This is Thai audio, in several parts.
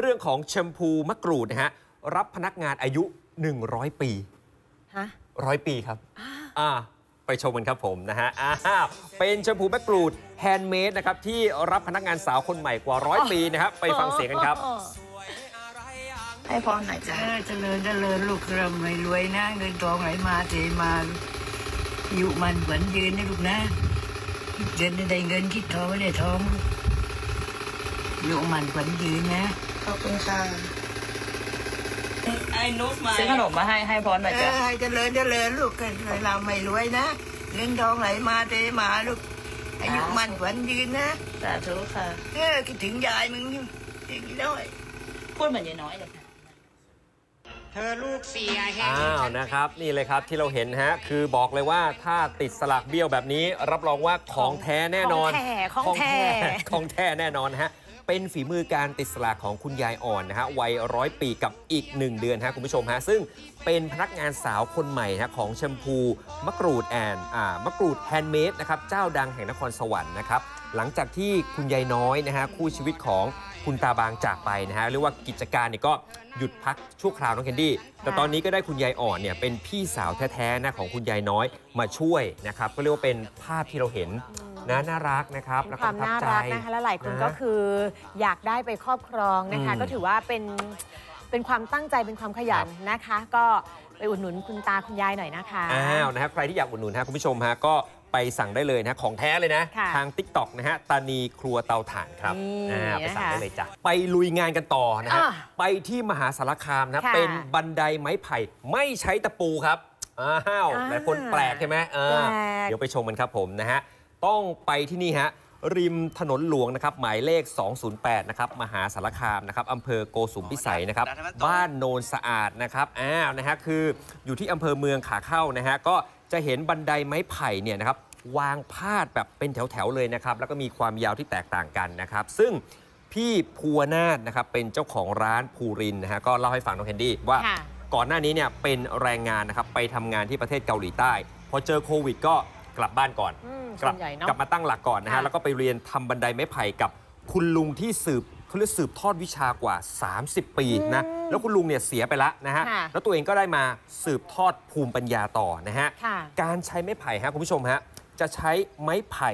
เรื่องของแชมพูมะกรูดนะฮะรับพนักงานอายุ 100 ปีฮะร้อยปีครับอ่าไปชมกันครับผมนะฮะอ่าเป็นแชมพูมะกรูด handmade นะครับที่รับพนักงานสาวคนใหม่กว่าร้อยปีนะครับไปฟังเสียงกันครับให้พรหน่อยจ้ะเออเจริญเจริญลูกเริ่มรวยรวยนะเงินทองไหลมาเทมาอายุมั่นขวัญยืนนะลูกนะเดินได้เงินคิดทองไม่ได้ทองอยู่มันเหมือนยืนนะ ขอบคุณค่ะไอ้นุ๊กมาซื้อขนมมาให้ให้พรหน่อยเอจ้ะอให้เจริญเจริญลูกกันเลยเราไม่รวยนะเงินทองไหลมาเทมาลูกอายุมันเหมือนยืนนะสาธุค่ะเออคิดถึงยายมึงอย่างนี้ด้วยพูดเหมือนยายน้อยเลยค่ะเธอลูกเสียแห้อ้าวนะครับ นี่เลยครับที่เราเห็นฮะคือบอกเลยว่าถ้าติดสลักเบี้ยวแบบนี้ รับรองว่าของแท้แน่นอน ของแท้ของแท้ของแท้แน่นอนฮะ เป็นฝีมือการติดสลากของคุณยายอ่อนนะฮะวัยร้อยปีกับอีก 1 เดือนฮะคุณผู้ชมฮะซึ่งเป็นพนักงานสาวคนใหม่ฮะของแชมพูมะกรูดแอนอ่ามะกรูด handmade นะครับเจ้าดังแห่งนครสวรรค์นะครับหลังจากที่คุณยายน้อยนะฮะคู่ชีวิตของคุณตาบางจากไปนะฮะเรียกว่ากิจการเนี่ยก็หยุดพักชั่วคราวน้องแคนดี้แต่ตอนนี้ก็ได้คุณยายอ่อนเนี่ยเป็นพี่สาวแท้ๆนะของคุณยายน้อยมาช่วยนะครับก็เรียกว่าเป็นภาพที่เราเห็น นะน่ารักนะครับเป็นแล้วคก็วามประทับน่าใจรักนะคะและหลายคนนะก็คืออยากได้ไปครอบครองนะคะอืมก็ถือว่าเป็นเป็นความตั้งใจเป็นความขยันนะคะ ก็ไปอุดหนุนคุณตาคุณยายหน่อยนะคะอ้าวนะครับใครที่อยากอุดหนุนฮะคุณผู้ชมฮะก็ไปสั่งได้เลยนะของแท้เลยนะค่ะทาง t ิ k t o k นะฮะตานีครัวเตาถ่านครับนี่อ่าไปสั่งนะคะได้เลยจ้ะไปลุยงานกันต่อนะฮะอะไปที่มหาสารคามนะค่ะเป็นบันไดไม้ไผ่ไม่ใช้ตะปูครับอ้าวอ่าหลายคนแปลกใช่ไหมเออแปลกเดี๋ยวไปชมกันครับผมนะฮะ ต้องไปที่นี่ฮะริมถนนหลวงนะครับหมายเลข 208 นะครับมหาสารคามนะครับอำเภอโกสุมพิสัยนะครับบ้านโนนสะอาดนะครับอ้าวนะฮะคืออยู่ที่อำเภอเมืองขาเข้านะฮะก็จะเห็นบันไดไม้ไผ่เนี่ยนะครับวางพาดแบบเป็นแถวๆเลยนะครับแล้วก็มีความยาวที่แตกต่างกันนะครับ ซึ่งพี่ภูวนาถนะครับเป็นเจ้าของร้านภูรินทร์นะฮะก็เล่าให้ฟังน้องแคนดี้ว่าค่ะก่อนหน้านี้เนี่ยเป็นแรงงานนะครับไปทำงานที่ประเทศเกาหลีใต้ พอเจอโควิดก็กลับบ้านก่อนอืมกลั ส่วนใหญ่เนอะกลับมาตั้งหลักก่อนนะฮะค่ะแล้วก็ไปเรียนทำบันไดไม้ไผ่กับคุณลุงที่สืบเขาเรียกสืบทอดวิชากว่า 30 ปีนะแล้วคุณลุงเนี่ยเสียไปแล้วนะฮะค่ะแล้วตัวเองก็ได้มาสืบทอดภูมิปัญญาต่อนะฮะค่ะการใช้ไม้ไผ่ฮะคุณผู้ชมฮะจะใช้ไม้ไผ่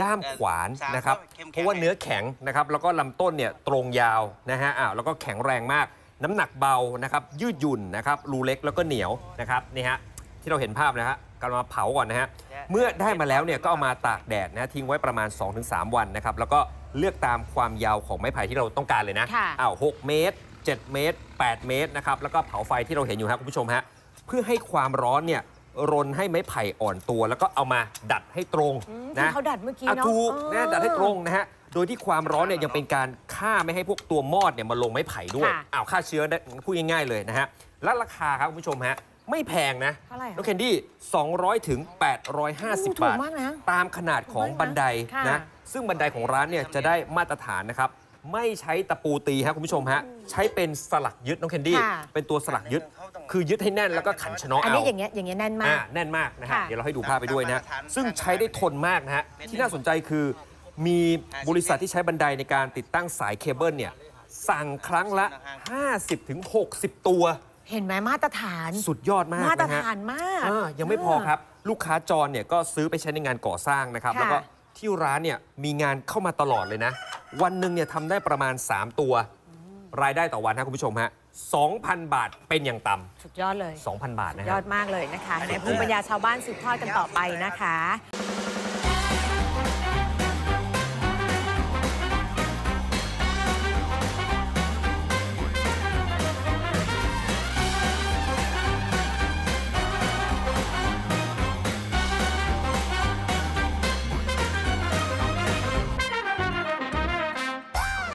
ด้ามขวานนะครับ เพราะว่าเนื้อแข็งนะครับแล้วก็ลำต้นเนี่ยตรงยาวนะฮะอ้าวแล้วก็แข็งแรงมาก น้ำหนักเบานะครับยืดหยุ่นนะครับรูเล็กแล้วก็เหนียวนะครับนี่ฮะ ที่เราเห็นภาพนะฮะกำลังมาเผาก่อนนะฮะเมื่อได้มาแล้วเนี่ยก็เอามาตากแดดนะฮะทิ้งไว้ประมาณ 2-3 วันนะครับแล้วก็เลือกตามความยาวของไม้ไผ่ที่เราต้องการเลยนะค่ะ อ้าว6เมตร 7 เมตร 8 เมตรนะครับแล้วก็เผาไฟที่เราเห็นอยู่ครับคุณผู้ชมฮะเพื่อให้ความร้อนเนี่ยรนให้ไม้ไผ่อ่อนตัว แล้วก็เอามาดัดให้ตรงอืมนะที่เขาดัดเมื่อกี้อะเนาะถูกเออนะดัดให้ตรงนะฮะ โดยที่ความร้อนเนี่ยยังเป็นการฆ่าไม่ให้พวกตัวมอดเนี่ยมาลงไม้ไผ่ด้วยค่ะ อ้าวฆ่าเชื้อได้พูดง่ายๆเลยนะฮะ และราคาครับคุณผู้ชมฮะ ไม่แพงนะเท่าไหร่คะน้องแคนดี้ 200 ถึง 850ถูกบาทมากนะตามขนาดของบันไดค่ะ นะ ซึ่งบันไดของร้านเนี่ยจะได้มาตรฐานนะครับ ไม่ใช้ตะปูตีครับคุณผู้ชมฮะ ใช้เป็นสลักยึดน้องแคนดี้ ค่ะ เป็นตัวสลักยึด คือยึดให้แน่นแล้วก็ขันชะเนาะอันเอานี้อย่างเงี้ยอย่างเงี้ยแน่นมาอ่าก แน่นมากนะฮะ ค่ะ เดี๋ยวเราให้ดูภาพไปด้วยนะ ซึ่งใช้ได้ทนมากนะฮะ ที่น่าสนใจคือ มีบริษัทที่ใช้บันไดในการติดตั้งสายเคเบิลเนี่ย สั่งครั้งละ 50-60 ตัว เห็นไหมมาตรฐานสุดยอดมากมาตรนะฮะฐานมากอ่ายังไม่พอครับ ลูกค้าจรเนี่ยก็ซื้อไปใช้ในงานก่อสร้างนะครับค่ะแล้วก็ที่ร้านเนี่ยมีงานเข้ามาตลอดเลยนะ วันหนึ่งเนี่ยทำได้ประมาณ 3 ตัว รายได้ต่อวันฮะคุณผู้ชมฮะ2,000 บาทเป็นอย่างต่สุดยอดเลยำ2,000 บาทนะยฮะอดมากเลยนะคะในภูมิปัญญาชาวบ้านสืบทอดกันต่อไปนะคะ